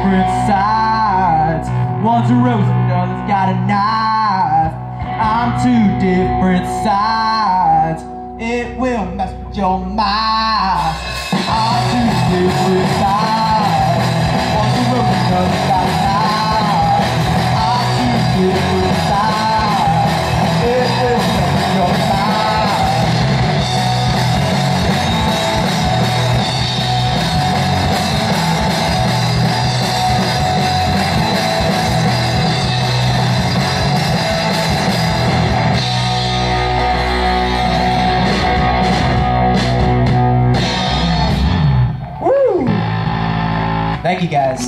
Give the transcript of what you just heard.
different sides. One's a rose and the other's got a knife. I'm two different sides. It will mess with your mind. Thank you guys.